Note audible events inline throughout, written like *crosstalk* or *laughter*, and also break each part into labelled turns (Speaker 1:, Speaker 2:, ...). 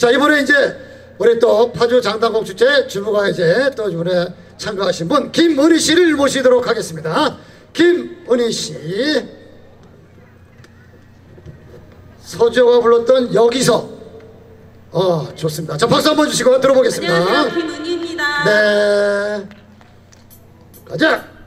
Speaker 1: 자 이번에 이제 우리 또 파주 장단곡 축제 주무가이제 또 이번에 참가하신 분 김은희 씨를 모시도록 하겠습니다. 김은희 씨 서지호가 불렀던 여기서 어 좋습니다. 자 박수 한번 주시고 들어보겠습니다.
Speaker 2: 안녕하세요 김은희입니다.
Speaker 1: 네 가자.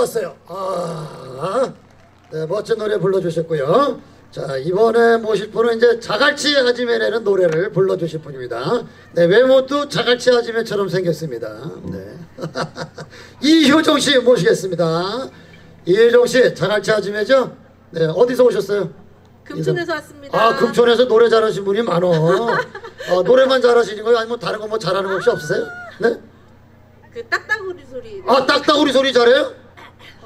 Speaker 1: 좋았어요. 아, 네, 멋진 노래 불러주셨고요. 자 이번에 모실 분은 이제 자갈치 아지매라는 노래를 불러주실 분입니다. 네 외모도 자갈치 아지매처럼 생겼습니다. 네 *laughs* 이효정 씨 모시겠습니다. 이효정 씨 자갈치 아지매죠? 네 어디서 오셨어요?
Speaker 2: 금천에서 왔습니다.
Speaker 1: 아 금천에서 노래 잘하신 분이 많어. 아, 노래만 잘하시는 거예요? 아니면 다른 거 뭐 잘하는 거 혹시 없으세요? 네?
Speaker 2: 그 딱딱우리 소리.
Speaker 1: 아 딱따구리 소리 잘해요?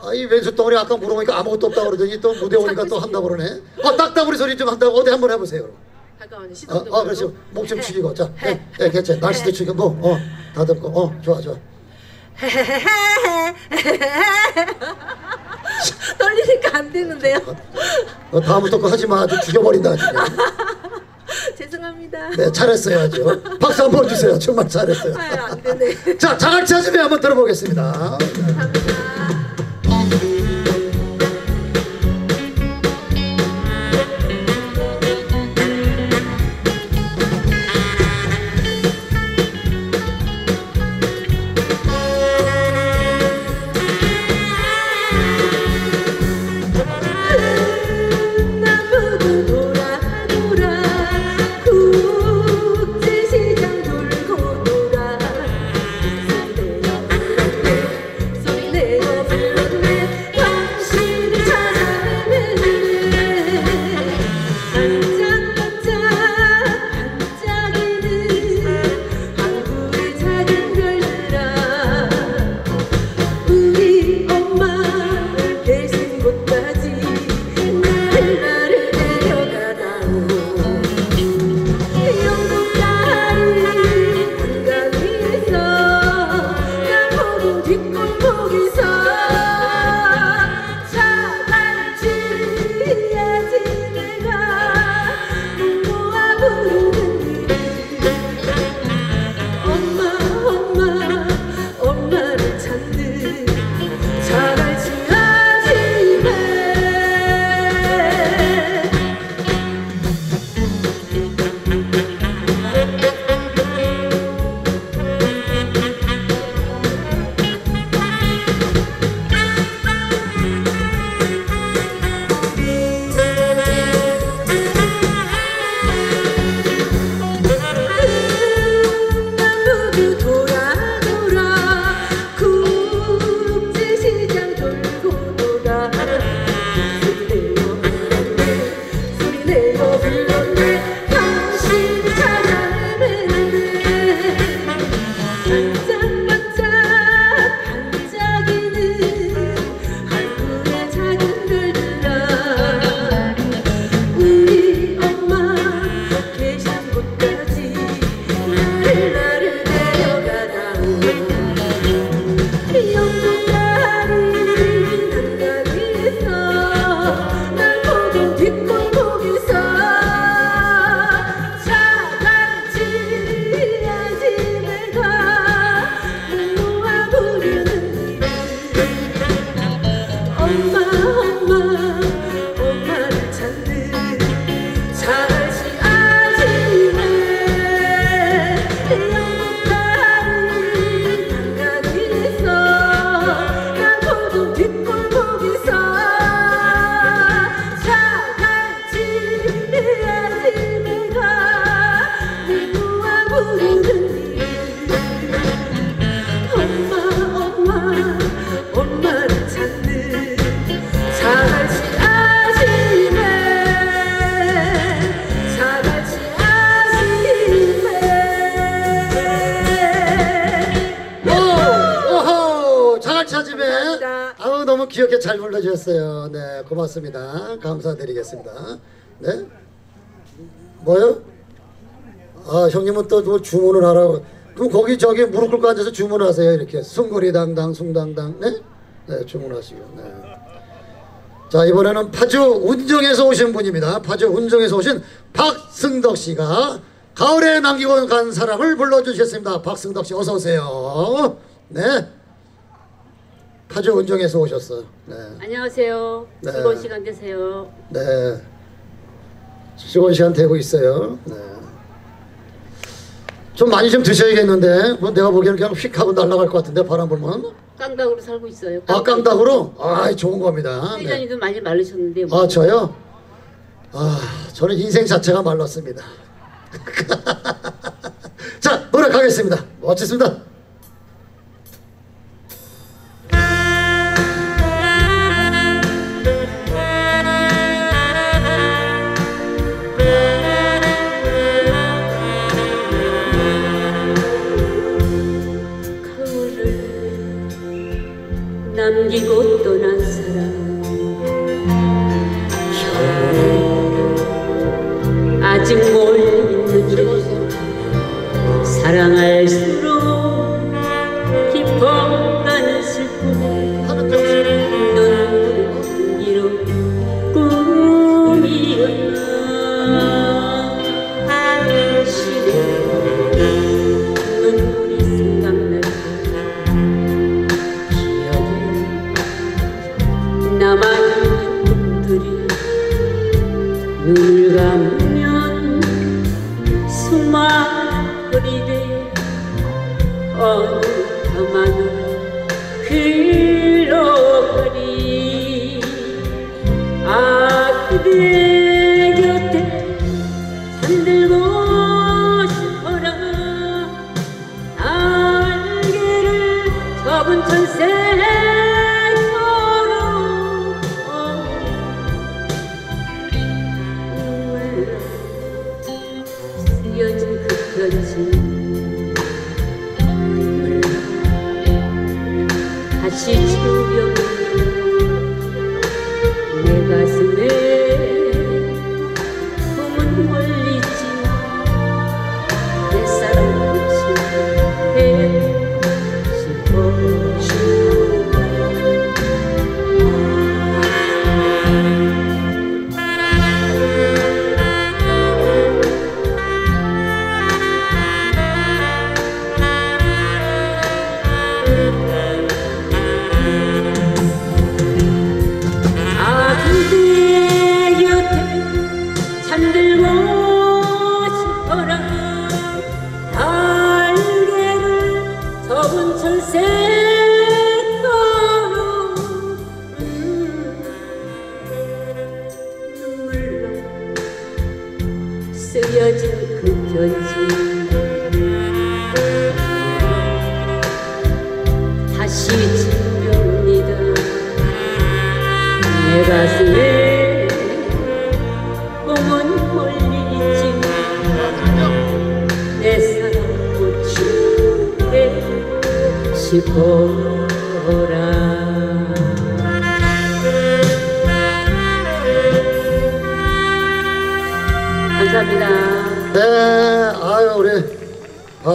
Speaker 1: 아이 왼수 덩어리 아까 물어보니까 아무것도 없다고 그러더니 또 무대 오니까 또 한다고. 그러네. 아 딱따구리 소리 좀 한다고 어디 한번 해보세요 그럼.
Speaker 2: 잠깐만요.
Speaker 1: 아,
Speaker 2: 시동
Speaker 1: 좀아 그렇죠. 목 좀 죽이고. 자 예, 예, 괜찮아 날씨도 죽이고. 어 다듬고 어 좋아 좋아. *laughs*
Speaker 2: 떨리니까 안 되는데요.
Speaker 1: 어, 다음부터 그거 하지 마. 아주 죽여버린다. *laughs*
Speaker 2: 죄송합니다.
Speaker 1: 네 잘했어요 아주. 박수 한 번 주세요. 정말 잘했어요.
Speaker 2: 아유 안 되네.
Speaker 1: 자 자갈치 아줌에 한번 들어보겠습니다
Speaker 3: 잘 불러주셨어요. 네 고맙습니다. 감사드리겠습니다. 네 뭐요? 아 형님은 또 뭐 주문을 하라고 그럼 거기 저기 무릎 꿇고 앉아서 주문하세요 이렇게 숭구리 당당 숭당당 네? 네 주문하시고 네. 자 이번에는 파주 운정에서 오신 분입니다 파주 운정에서 오신 박승덕 씨가 가을에 남기고 간 사랑을 불러주셨습니다 박승덕 씨 어서 오세요 네 파주 운정에서 오셨어 네.
Speaker 1: 안녕하세요.
Speaker 3: 네.
Speaker 1: 즐거운 시간 되세요.
Speaker 3: 네. 즐거운 시간 되고 있어요. 네. 좀 많이 좀 드셔야겠는데 뭐 내가 보기에는 그냥 휙 하고 날아갈 것 같은데 바람 불면
Speaker 1: 깡닭으로 살고 있어요.
Speaker 3: 아 깡닭으로 아 좋은 겁니다. 네.
Speaker 1: 회장님도 많이 마르셨는데 뭐
Speaker 3: 아 저요 아 저는 인생 자체가 말랐습니다. *laughs* 자 노래 가겠습니다. 멋지습니다.
Speaker 1: 쓰여진 그 편지. 다시 채우려고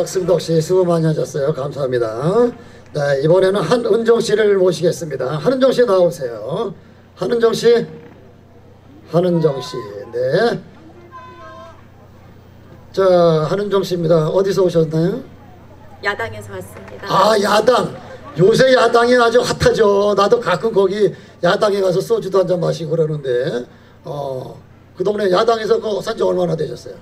Speaker 3: 박승덕 씨 수고 많이 하셨어요. 감사합니다. 네, 이번에는 한은정 씨를 모시겠습니다. 한은정 씨 나오세요. 한은정 씨, 한은정 씨, 네. 자, 한은정 씨입니다. 어디서 오셨나요?
Speaker 4: 야당에서 왔습니다.
Speaker 3: 아, 야당. 요새 야당이 아주 핫하죠. 나도 가끔 거기 야당에 가서 소주도 한 잔 마시고 그러는데 어, 그 동네 야당에서 그 산지 얼마나 되셨어요?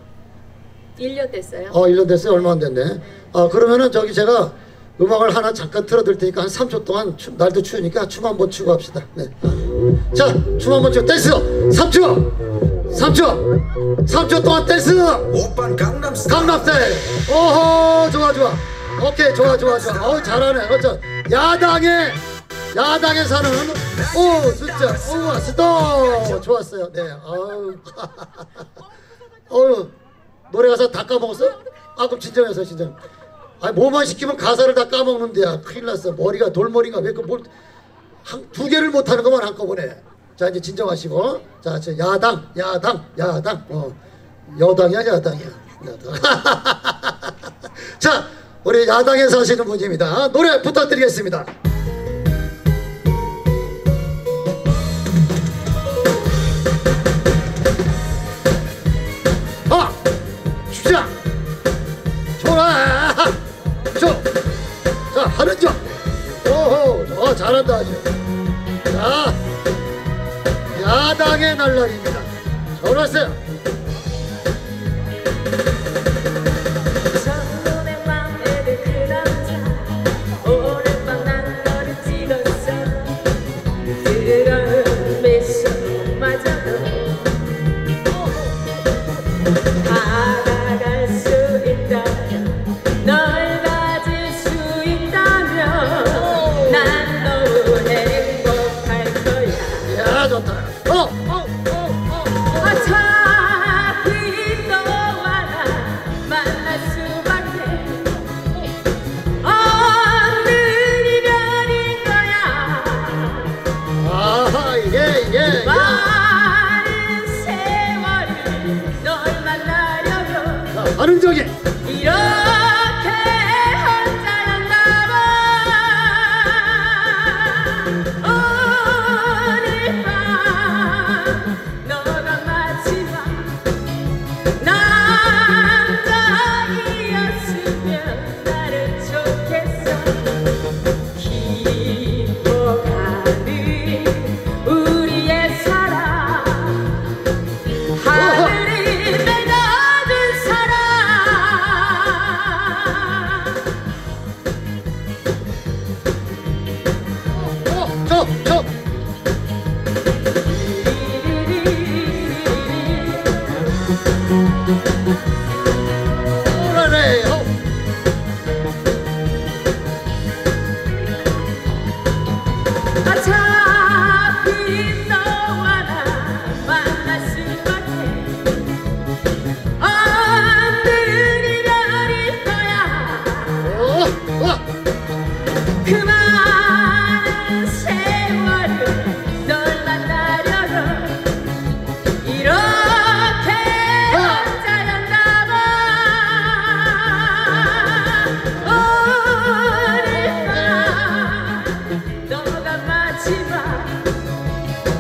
Speaker 1: 1년 됐어요.
Speaker 3: 어, 1년 됐어요. 얼마 안 됐네. 아, 그러면은 저기 제가 음악을 하나 잠깐 틀어드릴 테니까 한 3초 동안 춤, 날도 추우니까 춤 한번 추고 합시다. 네. 자, 춤 한번 추고 댄스! 3초! 3초! 3초 동안 댄스!
Speaker 5: 오빤 강남스타일
Speaker 3: 강남스타일! 오호! 좋아, 좋아. 오케이, 좋아, 좋아, 좋아. 어우, 잘하네. 어쩌 야당에, 야당에 사는, 오, 진짜, 오, 스톱! 좋았어요. 네. 아우. 어우, *laughs* 노래 가사 다 까먹었어? 아, 그럼 진정해서, 진정. 아니, 뭐만 시키면 가사를 다 까먹는데 야. 큰일 났어. 머리가 돌머리가 왜그 뭘, 한, 두 개를 못하는 것만 한꺼번에. 자, 이제 진정하시고. 자, 저 야당, 야당, 야당. 어, 여당이야, 야당이야. 야당. *laughs* 자, 우리 야당에 사시는 분입니다. 노래 부탁드리겠습니다.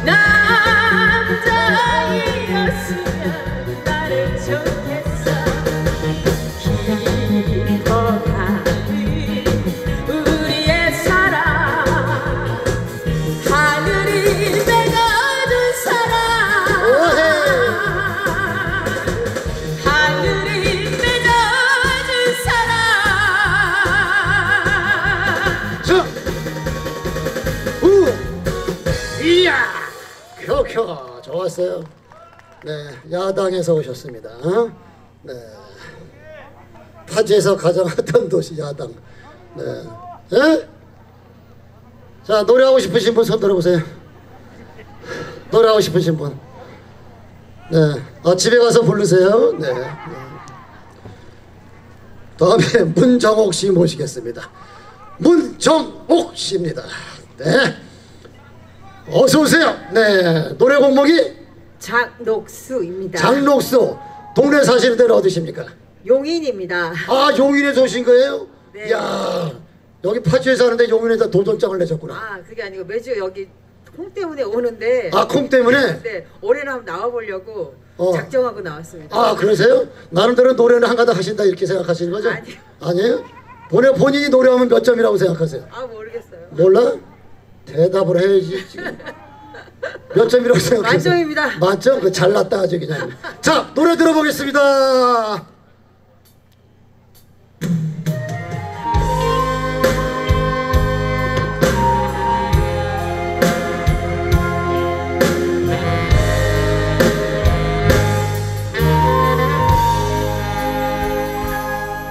Speaker 1: 남
Speaker 3: 네, 야당에서 오셨습니다. 어? 네. 타지에서 가장 핫한 도시 야당. 네. 예? 자, 노래하고 싶으신 분 손 들어보세요. 노래하고 싶으신 분. 네. 아, 집에 가서 부르세요. 네. 네. 다음에 문정옥 씨 모시겠습니다. 문정옥 씨입니다. 네. 어서 오세요. 네. 노래 공목이
Speaker 2: 장녹수입니다.
Speaker 3: 장록수. 동네 사시는 데는 어디십니까?
Speaker 2: 용인입니다.
Speaker 3: 아, 용인에서 오신 거예요?
Speaker 2: 네.
Speaker 3: 야 여기 파주에 사는데 용인에다 도전장을 내셨구나.
Speaker 2: 아 그게 아니고 매주 여기 콩 때문에 오는데
Speaker 3: 아, 콩 때문에?
Speaker 2: 네, 올해는 한번 나와보려고
Speaker 3: 어.
Speaker 2: 작정하고 나왔습니다.
Speaker 3: 아, 그러세요? 나름대로 노래는 한가닥 하신다 이렇게 생각하시는 거죠?
Speaker 2: 아니요.
Speaker 3: 아니에요? 본인 본인이 노래하면 몇 점이라고 생각하세요?
Speaker 2: 아 모르겠어요.
Speaker 3: 몰라? 대답을 해야지 지금. *laughs* 몇 점이라고 생각하세요?
Speaker 2: 만점입니다.
Speaker 3: 만점? 그 잘났다 아주 그냥. 자 노래 들어보겠습니다.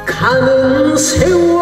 Speaker 1: 가는 세월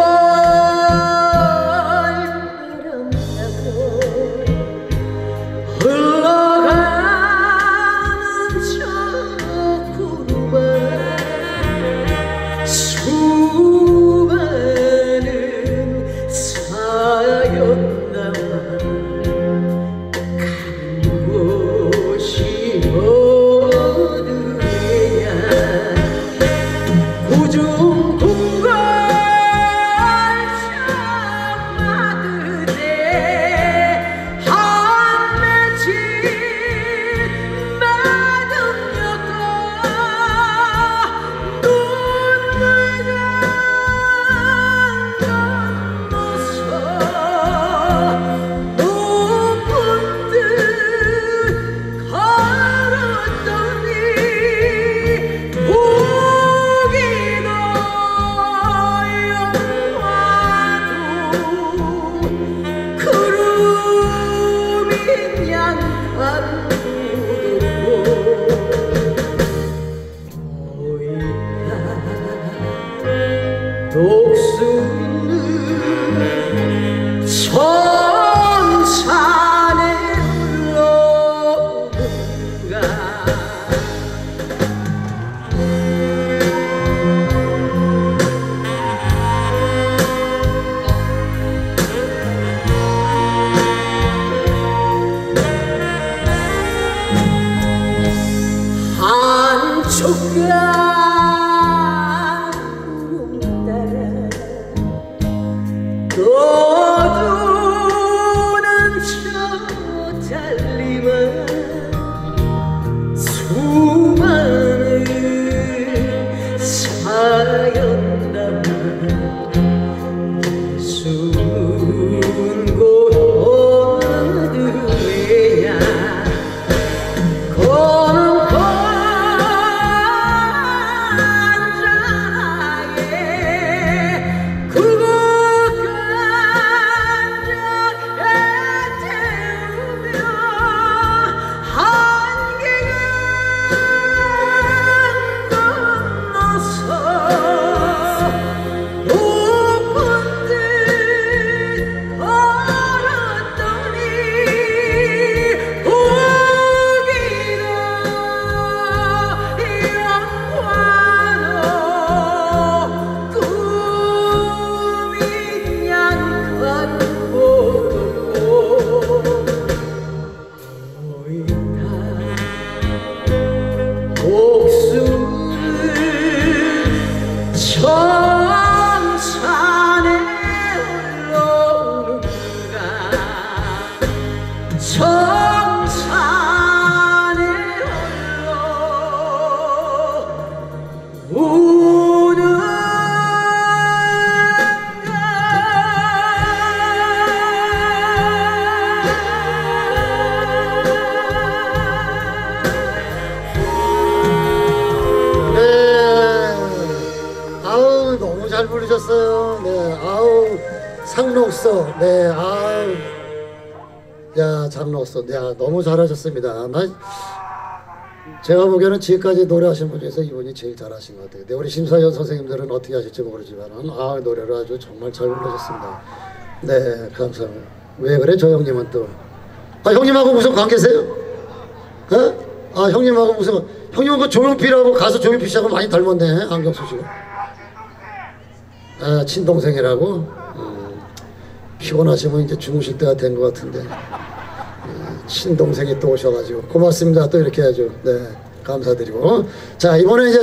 Speaker 3: 상록서. 네. 아우. 야 장록서. 야 너무 잘하셨습니다. 나 제가 보기에는 지금까지 노래하신 분 중에서 이분이 제일 잘하신 것 같아요. 네, 우리 심사위원 선생님들은 어떻게 하실지 모르지만은 아 노래를 아주 정말 잘 불러줬습니다. 네 감사합니다. 왜 그래 저 형님은 또? 아 형님하고 무슨 관계세요? 어? 아 형님하고 무슨 형님은 그 조용필하고 가수 조용필 씨하고 많이 닮았네 안경수 씨가. 아 친동생이라고. 음, 피곤하시면 이제 주무실 때가 된 것 같은데. 음, 친동생이 또 오셔가지고 고맙습니다. 또 이렇게 해야죠. 네 감사드리고 자 이번에 이제.